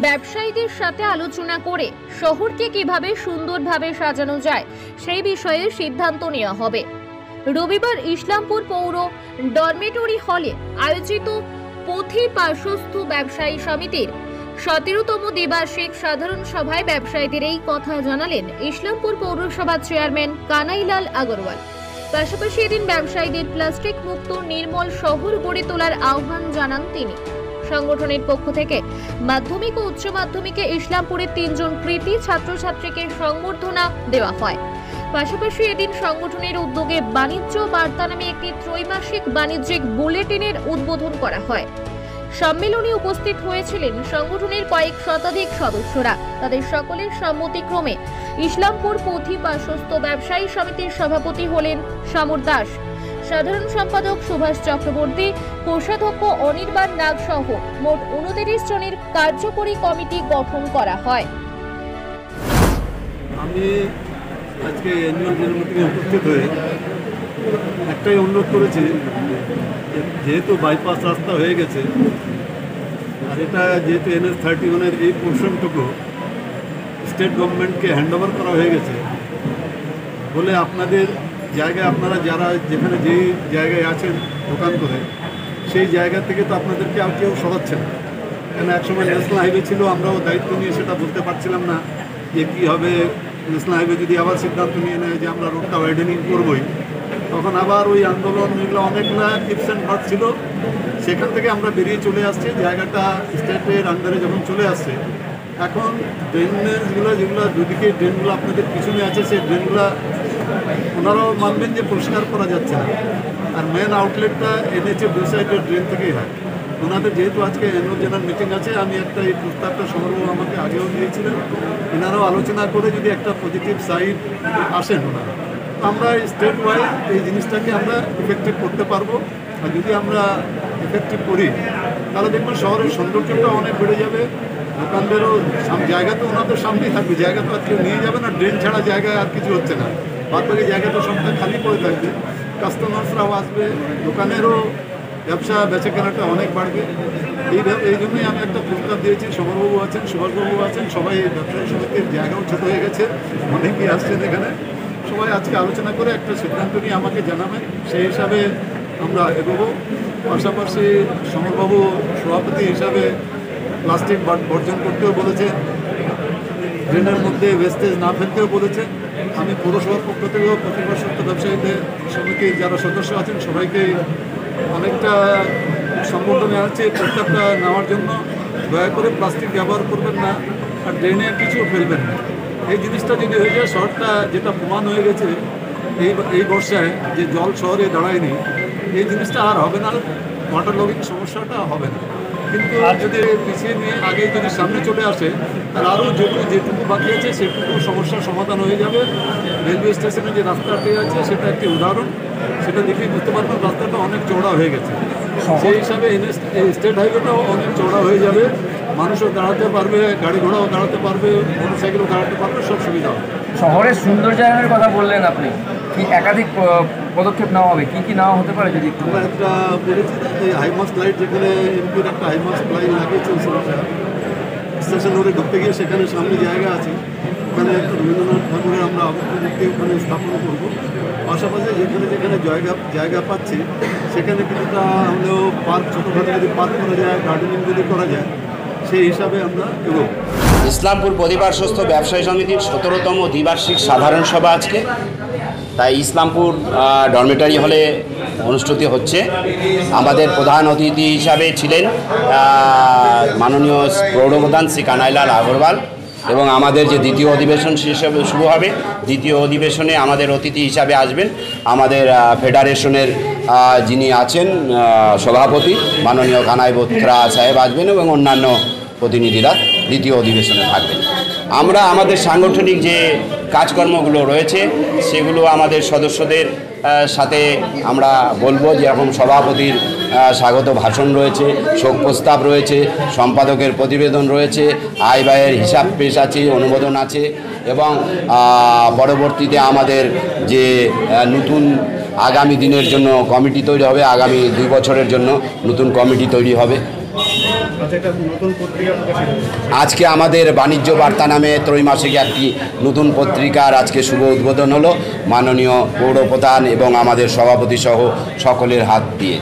ব্যবসায়ীদের সাথে আলোচনা করে শহরকে কীভাবে সুন্দরভাবে সাজানো যায় সেই বিষয়ে সিদ্ধান্ত নেওয়া হবে। রবিবার ইসলামপুর পৌর ডরমেটরি হলে আয়োজিত পথি পার্শ্বস্থ ব্যবসায়ী সমিতির সতেরোতম দ্বিবার্ষিক সাধারণ সভায় ব্যবসায়ীদের এই কথা জানালেন ইসলামপুর পৌরসভার চেয়ারম্যান কানাইলাল আগরওয়াল। পাশাপাশি এদিন ব্যবসায়ীদের প্লাস্টিক মুক্ত নির্মল শহর গড়ে তোলার আহ্বান জানান তিনি। সংগঠনের পক্ষ থেকে মাধ্যমিক ও উচ্চ মাধ্যমিকে ইসলামপুরের তিনজন কৃতি ছাত্রছাত্রীকে সংবর্ধনা দেওয়া হয়। পাশাপাশি এদিন সংগঠনের উদ্যোগে বাণিজ্য বার্তা নামে একটি ত্রৈমাসিক বাণিজ্যিক বুলেটিনের উদ্বোধন করা হয়। সম্মেলনে উপস্থিত হয়েছিলেন সংগঠনের কয়েক শতাধিক সদস্যরা। তাদের সকলের সম্মতিক্রমে ইসলামপুর পথি পার্শ্বস্থ ব্যবসায়ী সমিতির সভাপতি হলেন সমর দাস। সাধারণ সম্পাদক সুভাষ চক্রবর্তী, কোষাধ্যক্ষ অনির্বাণ নাগ সহ মোট উনত্রিশ জনের কার্যকরী কমিটি গঠন করা হয়। আমি আজকে অ্যানুয়াল জেনারেল উপস্থিত হয়ে একটাই অনুরোধ করেছি যেহেতু বাইপাস রাস্তা হয়ে গেছে, আর এটা যেহেতু এনএস থার্টি ওয়ানের এই পোর্শনটুকু স্টেট গভর্নমেন্টকে হ্যান্ড করা হয়ে গেছে, বলে আপনাদের জায়গায় আপনারা যারা যেখানে যেই জায়গায় আছেন দোকান করে, সেই জায়গা থেকে তো আপনাদেরকে আর কেউ সরাচ্ছে না। কেন, একসময় ন্যাশনাল হাইওয়ে ছিল, আমরাও দায়িত্ব নিয়ে সেটা বলতে পারছিলাম না যে কী হবে। ন্যাশনাল হাইওয়ে যদি আবার সিদ্ধান্ত নিয়ে নেয় যে আমরা রোডটা ওয়াইডেনিং করবই, তখন আবার ওই আন্দোলন, এগুলো অনেকগুলো ইপস অ্যান্ড বার্ড ছিল। সেখান থেকে আমরা বেরিয়ে চলে আসছি। জায়গাটা স্টেটের আন্ডারে যখন চলে আসছে এখন ড্রেনেজগুলো যেগুলো, দুদিকে ড্রেনগুলো আপনাদের পিছনে আছে, সেই ড্রেনগুলো ওনারাও মানবেন যে পরিষ্কার করা যাচ্ছে না। আর মেন আউটলেটটা এনেছে দু সাইডের ড্রেন থেকেই হয়। ওনাদের যেহেতু আজকে অ্যানুয়াল জেনারেল মিটিং আছে, আমি একটা এই প্রস্তাবটা সমরবাবু আমাকে আগেও দিয়েছিলেন। এনারাও আলোচনা করে যদি একটা পজিটিভ সাইড আসেন ওনারা। আমরা স্টেট ওয়াইজ এই জিনিসটাকে আমরা ইফেক্টিভ করতে পারব। আর যদি আমরা ইফেক্টিভ করি, তাহলে দেখবেন শহরের সৌন্দর্যটা অনেক বেড়ে যাবে। দোকানদেরও সাম- জায়গা তো ওনাদের সামনেই থাকবে, জায়গা তো আর কেউ নিয়ে যাবে না, ড্রেন ছাড়া জায়গায় আর কিছু হচ্ছে না। বাদ বাকি তো সবটা খালি পড়ে থাকবে। কাস্টমার্সরাও আসবে, দোকানেরও ব্যবসা বেচা কেনাটা অনেক বাড়বে। এই এই জন্যই আমি একটা প্রস্তাব দিয়েছি সমরবাবু আছেন সুভাষবাবু আছেন, সবাই এই ব্যবসায়ী সমিতির জায়গাও ছোটো হয়ে গেছে, অনেকেই আসছেন এখানে। সবাই আজকে আলোচনা করে একটা সিদ্ধান্ত নিয়ে আমাকে জানাবেন, সেই হিসাবে আমরা এগোবো। পাশাপাশি সমরবাবু সভাপতি হিসাবে প্লাস্টিক বার- বর্জন করতেও বলেছে, ড্রেনের মধ্যে ওয়েস্টেজ না ফেলতেও বলেছে। আমি পৌরসভার পক্ষ থেকেও প্রতিবার সত্য ব্যবসায়ীদের সমিতির যারা সদস্য আছেন সবাইকে অনেকটা সংগঠনে আছে প্রস্তাবটা নেওয়ার জন্য দয়া করে প্লাস্টিক ব্যবহার করবেন না আর ড্রেনে কিছু ফেলবেন না। এই জিনিসটা যদি হয়ে যায়, শহরটা যেটা প্রমাণ হয়ে গেছে, এই এই বর্ষায় যে জল শহরে দাঁড়ায়নি, এই জিনিসটা আর হবে না। ওয়াটার লগিং সমস্যাটা হবে না। কিন্তু আর যদি পিছিয়ে নিয়ে আগে যদি সামনে চলে আসে, তাহলে আরও যেটুকু যেটুকু বাকি আছে সেটুকু সমস্যার সমাধান হয়ে যাবে। রেলওয়ে স্টেশনে যে রাস্তাটি আছে, সেটা একটি উদাহরণ। সেটা দেখেই বুঝতে পারবেন, রাস্তাটা অনেক চওড়া হয়ে গেছে। সেই হিসাবে স্টেট হাইওয়েটাও অনেক চওড়া হয়ে যাবে। মানুষও দাঁড়াতে পারবে, গাড়ি ঘোড়াও দাঁড়াতে পারবে, মোটরসাইকেলও দাঁড়াতে পারবে, সব সুবিধা হবে। শহরের সৌন্দর্যায়নের কথা বললেন আপনি। কি একাধিক পদক্ষেপ নেওয়া হবে? কি কি নেওয়া হতে পারে যদি একটু বলেছি যে হাইমাস্ট যেখানে এমপির একটা হাইমাস্ট লাইট লাগিয়েছে স্টেশন রোডে ঢুকতে গিয়ে সেখানে সামনে জায়গা আছে। ওখানে একটা রবীন্দ্রনাথ ঠাকুরের আমরা আবদ্ধমূর্তি ওখানে স্থাপন করব। পাশাপাশি যেখানে যেখানে জায়গা জায়গা পাচ্ছি, সেখানে কিছুটা হলেও পার্ক ছোটোখাটো যদি পার্ক করা যায় গার্ডেনিং যদি করা যায়, সেই হিসাবে আমরা এগোবো। ইসলামপুর পরিবারস্বস্থ ব্যবসায়ী সমিতির সতেরোতম দ্বিবার্ষিক সাধারণ সভা আজকে। তাই ইসলামপুর ডরমেটারি হলে অনুষ্ঠিত হচ্ছে। আমাদের প্রধান অতিথি হিসাবে ছিলেন মাননীয় প্রৌঢ়প্রধান শ্রী কানাইলাল আগরওয়াল এবং আমাদের যে দ্বিতীয় অধিবেশন হিসেবে শুরু হবে, দ্বিতীয় অধিবেশনে আমাদের অতিথি হিসাবে আসবেন আমাদের ফেডারেশনের যিনি আছেন সভাপতি মাননীয় কানাই বোত্রা সাহেব আসবেন এবং অন্যান্য প্রতিনিধিরা। দ্বিতীয় অধিবেশনে থাকবেন আমরা আমাদের সাংগঠনিক যে কাজকর্মগুলো রয়েছে, সেগুলো আমাদের সদস্যদের সাথে আমরা বলব যেরকম সভাপতির স্বাগত ভাষণ রয়েছে, শোক প্রস্তাব রয়েছে, সম্পাদকের প্রতিবেদন রয়েছে, আয় ব্যয়ের হিসাব পেশ আছে, অনুমোদন আছে এবং পরবর্তীতে আমাদের যে নতুন আগামী দিনের জন্য কমিটি তৈরি হবে, আগামী দুই বছরের জন্য নতুন কমিটি তৈরি হবে। আজকে আমাদের বাণিজ্য বার্তা নামে ত্রৈমাসিক একটি নতুন পত্রিকার আজকে শুভ উদ্বোধন হলো। মাননীয় পৌরপ্রধান এবং আমাদের সভাপতি সহ সকলের হাত দিয়ে।